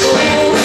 Oh,